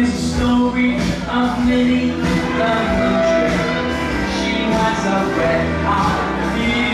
is a story of Lily the She was a red-eyed